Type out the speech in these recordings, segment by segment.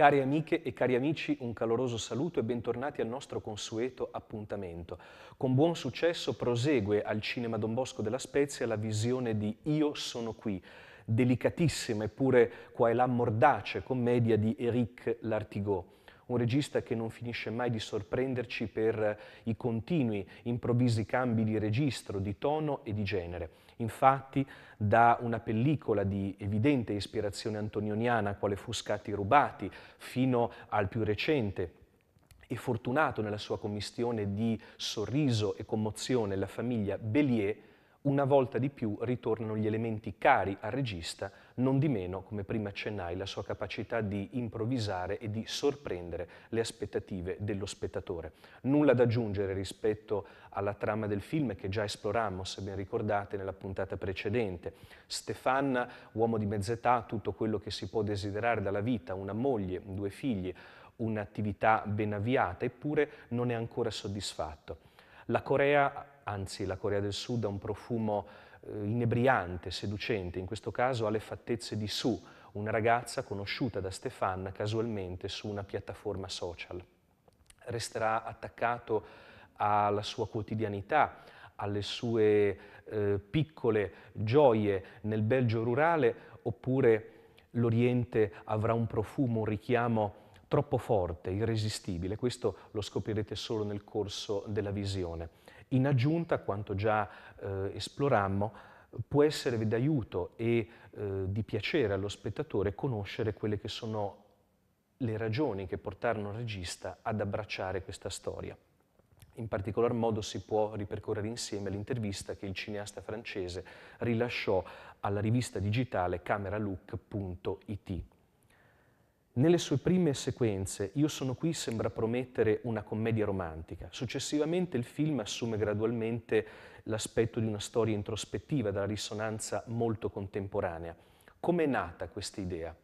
Cari amiche e cari amici, un caloroso saluto e bentornati al nostro consueto appuntamento. Con buon successo prosegue al Cinema Don Bosco della Spezia la visione di Io sono qui, delicatissima eppure qua e là mordace commedia di Eric Lartigot un regista che non finisce mai di sorprenderci per i continui, improvvisi cambi di registro, di tono e di genere. Infatti, da una pellicola di evidente ispirazione antonioniana, quale fu Scatti rubati, fino al più recente e fortunato nella sua commistione di sorriso e commozione, la famiglia Bellier, una volta di più ritornano gli elementi cari al regista, non di meno, come prima accennai, la sua capacità di improvvisare e di sorprendere le aspettative dello spettatore. Nulla da aggiungere rispetto alla trama del film che già esplorammo, se ben ricordate, nella puntata precedente. Stefan, uomo di mezz'età, tutto quello che si può desiderare dalla vita, una moglie, due figli, un'attività ben avviata, eppure non è ancora soddisfatto. La Corea anzi la Corea del Sud ha un profumo eh, inebriante, seducente, in questo caso ha le fattezze di Su, una ragazza conosciuta da Stefan casualmente su una piattaforma social. Resterà attaccato alla sua quotidianità, alle sue eh, piccole gioie nel Belgio rurale, oppure l'Oriente avrà un profumo, un richiamo troppo forte, irresistibile. Questo lo scoprirete solo nel corso della visione. In aggiunta a quanto già eh, esplorammo, può essere d'aiuto e eh, di piacere allo spettatore conoscere quelle che sono le ragioni che portarono il regista ad abbracciare questa storia. In particolar modo si può ripercorrere insieme l'intervista che il cineasta francese rilasciò alla rivista digitale cameralook.it. Nelle sue prime sequenze Io sono qui sembra promettere una commedia romantica. Successivamente il film assume gradualmente l'aspetto di una storia introspettiva dalla risonanza molto contemporanea. Come è nata questa idea?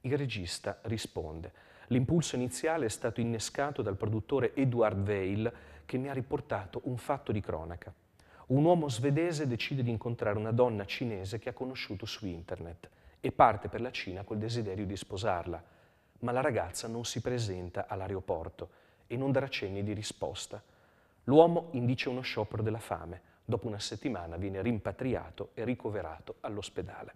Il regista risponde. L'impulso iniziale è stato innescato dal produttore Edward Veil che mi ha riportato un fatto di cronaca. Un uomo svedese decide di incontrare una donna cinese che ha conosciuto su internet e parte per la Cina col desiderio di sposarla ma la ragazza non si presenta all'aeroporto e non darà cenni di risposta. L'uomo indice uno sciopero della fame. Dopo una settimana viene rimpatriato e ricoverato all'ospedale.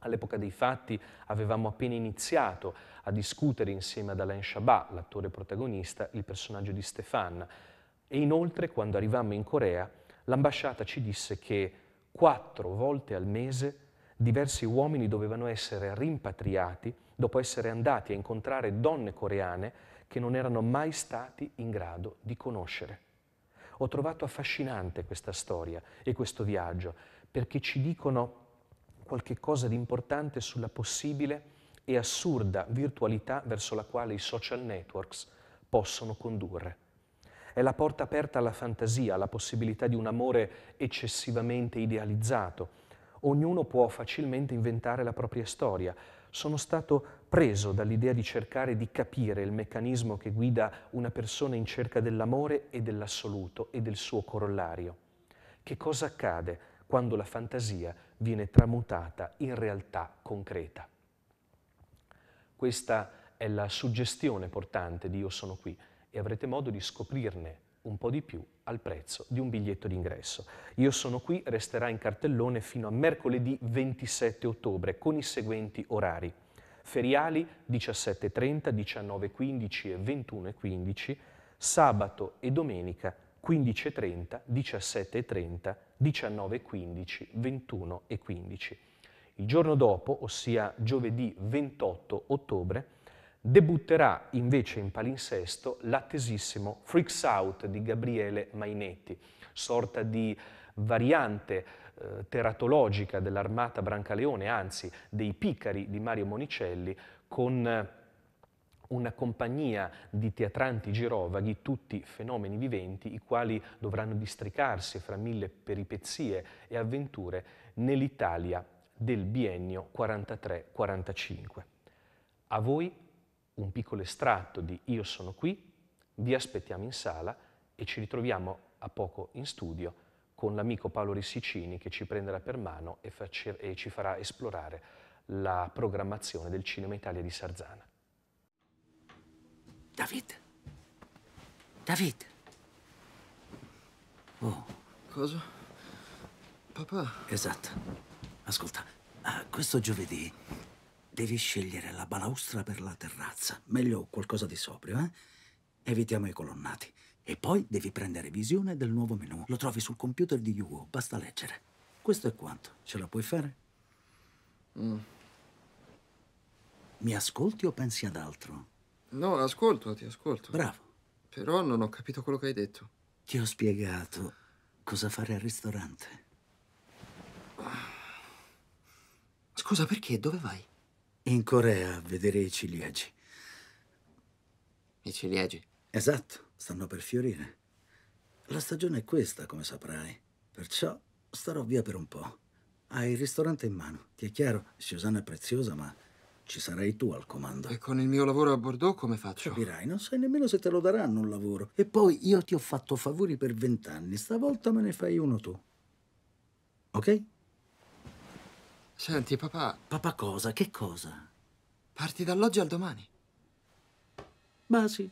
All'epoca dei fatti avevamo appena iniziato a discutere insieme ad Alain Chabat, l'attore protagonista, il personaggio di Stéphane. E inoltre, quando arrivammo in Corea, l'ambasciata ci disse che quattro volte al mese diversi uomini dovevano essere rimpatriati dopo essere andati a incontrare donne coreane che non erano mai stati in grado di conoscere. Ho trovato affascinante questa storia e questo viaggio perché ci dicono qualche cosa di importante sulla possibile e assurda virtualità verso la quale i social networks possono condurre. È la porta aperta alla fantasia, alla possibilità di un amore eccessivamente idealizzato. Ognuno può facilmente inventare la propria storia, sono stato preso dall'idea di cercare di capire il meccanismo che guida una persona in cerca dell'amore e dell'assoluto e del suo corollario. Che cosa accade quando la fantasia viene tramutata in realtà concreta? Questa è la suggestione portante di Io sono qui e avrete modo di scoprirne un po' di più al prezzo di un biglietto d'ingresso. Io sono qui, resterà in cartellone fino a mercoledì 27 ottobre con i seguenti orari. Feriali 17.30, 19.15 e 21.15, sabato e domenica 15.30, 17.30, 19.15, 21.15. Il giorno dopo, ossia giovedì 28 ottobre, debutterà invece in palinsesto l'attesissimo Freaks Out di Gabriele Mainetti, sorta di variante eh, teratologica dell'armata Brancaleone, anzi dei Picari di Mario Monicelli, con eh, una compagnia di teatranti girovaghi, tutti fenomeni viventi, i quali dovranno districarsi fra mille peripezie e avventure nell'Italia del biennio 43-45. A voi un piccolo estratto di Io sono qui, vi aspettiamo in sala e ci ritroviamo a poco in studio con l'amico Paolo Rissicini che ci prenderà per mano e, e ci farà esplorare la programmazione del Cinema Italia di Sarzana. David. David. Oh. Cosa? Papà? Esatto. Ascolta, uh, questo giovedì devi scegliere la balaustra per la terrazza. Meglio qualcosa di sobrio, eh? Evitiamo i colonnati. E poi devi prendere visione del nuovo menù. Lo trovi sul computer di Yugo, basta leggere. Questo è quanto. Ce la puoi fare? Mm. Mi ascolti o pensi ad altro? No, ascolto, ti ascolto. Bravo. Però non ho capito quello che hai detto. Ti ho spiegato cosa fare al ristorante. Scusa, perché? Dove vai? In Corea a vedere i ciliegi. I ciliegi? Esatto, stanno per fiorire. La stagione è questa, come saprai. Perciò starò via per un po'. Hai il ristorante in mano. Ti è chiaro, Susanna è preziosa, ma ci sarai tu al comando. E con il mio lavoro a Bordeaux come faccio? Capirai, non sai nemmeno se te lo daranno un lavoro. E poi io ti ho fatto favori per vent'anni, stavolta me ne fai uno tu. Ok? Senti, papà... Papà cosa? Che cosa? Parti dall'oggi al domani. Ma sì.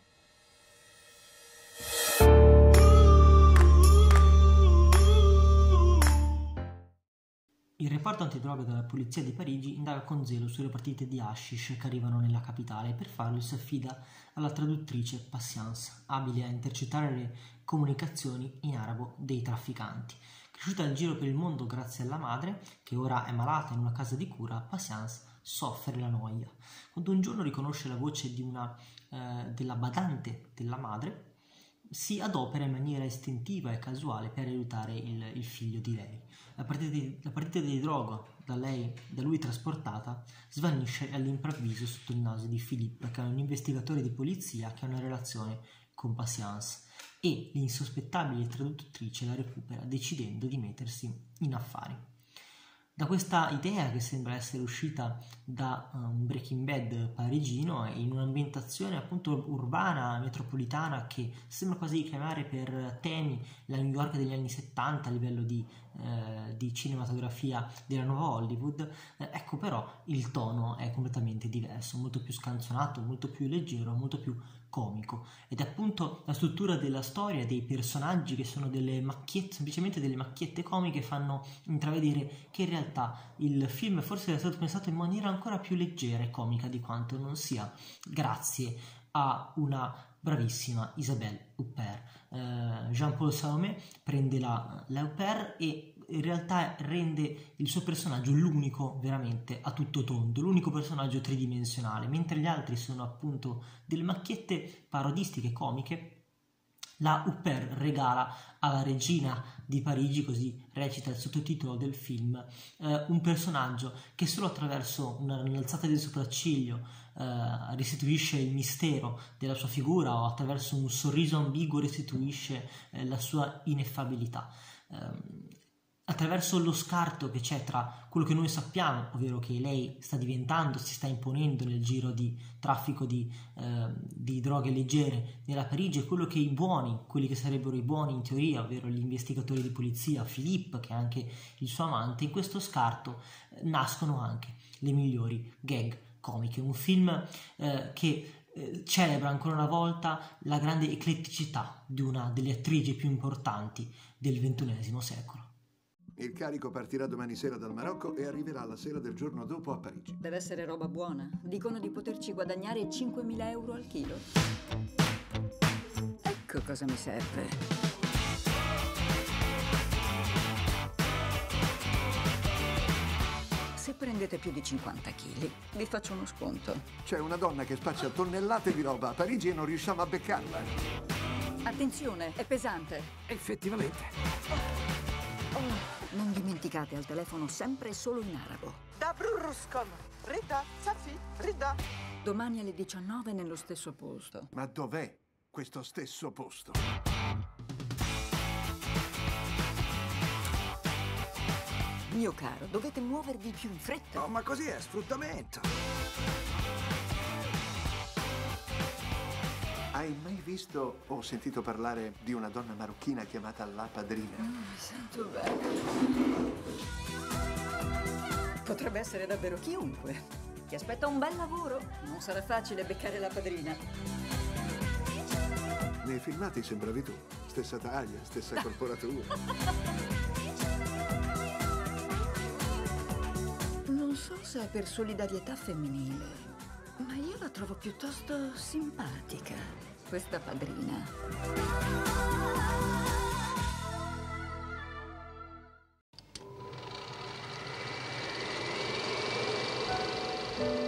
Il reparto antidroga della polizia di Parigi indaga con zelo sulle partite di hashish che arrivano nella capitale e per farlo si affida alla traduttrice Patience, abile a intercettare le comunicazioni in arabo dei trafficanti. Cresciuta in giro per il mondo grazie alla madre, che ora è malata in una casa di cura, Patience soffre la noia. Quando un giorno riconosce la voce una, eh, della badante della madre, si adopera in maniera istintiva e casuale per aiutare il, il figlio di lei. La partita di, la partita di droga da, lei, da lui trasportata svanisce all'improvviso sotto il naso di Philippe, che è un investigatore di polizia che ha una relazione con Patience e l'insospettabile traduttrice la recupera decidendo di mettersi in affari. Da questa idea che sembra essere uscita da un um, Breaking Bad parigino in un'ambientazione appunto urbana, metropolitana che sembra quasi chiamare per temi la New York degli anni 70 a livello di, eh, di cinematografia della nuova Hollywood, eh, ecco però il tono è completamente diverso, molto più scanzonato, molto più leggero, molto più comico ed è appunto la struttura della storia dei personaggi che sono delle macchiette, semplicemente delle macchiette comiche fanno intravedere che in realtà il film forse è stato pensato in maniera ancora più leggera e comica di quanto non sia grazie a una bravissima Isabelle Huppert. Eh, Jean-Paul Salomé prende la, la Huppert e in realtà rende il suo personaggio l'unico veramente a tutto tondo, l'unico personaggio tridimensionale, mentre gli altri sono appunto delle macchiette parodistiche, comiche. La Huppert regala alla regina di Parigi, così recita il sottotitolo del film, eh, un personaggio che solo attraverso un'alzata del sopracciglio eh, restituisce il mistero della sua figura o attraverso un sorriso ambiguo restituisce eh, la sua ineffabilità. Attraverso lo scarto che c'è tra quello che noi sappiamo, ovvero che lei sta diventando, si sta imponendo nel giro di traffico di, eh, di, droghe leggere nella Parigi, e quello che i buoni, quelli che sarebbero i buoni in teoria, ovvero gli investigatori di polizia, Philippe, che è anche il suo amante, in questo scarto eh, nascono anche le migliori gag comiche. Un film eh, che eh, celebra ancora una volta la grande ecletticità di una delle attrici più importanti del XXI secolo. Il carico partirà domani sera dal Marocco e arriverà la sera del giorno dopo a Parigi. Deve essere roba buona. Dicono di poterci guadagnare 5.000 euro al chilo. Ecco cosa mi serve. Se prendete più di 50 kg, vi faccio uno sconto. C'è una donna che spaccia tonnellate di roba a Parigi e non riusciamo a beccarla. Attenzione, è pesante. Effettivamente. Oh. Non dimenticate al telefono sempre e solo in arabo. Dabruskom. Rida, Safi, Rida. Domani alle 19 nello stesso posto. Ma dov'è questo stesso posto? Mio caro, dovete muovervi più in fretta. Oh, ma così è sfruttamento. Hai mai visto o sentito parlare di una donna marocchina chiamata La Padrina? Mm, mi sento bene. Potrebbe essere davvero chiunque. Ti aspetta un bel lavoro. Non sarà facile beccare la padrina. Nei filmati sembravi tu. Stessa taglia, stessa corporatura. Non so se è per solidarietà femminile, ma io la trovo piuttosto simpatica, questa padrina. thank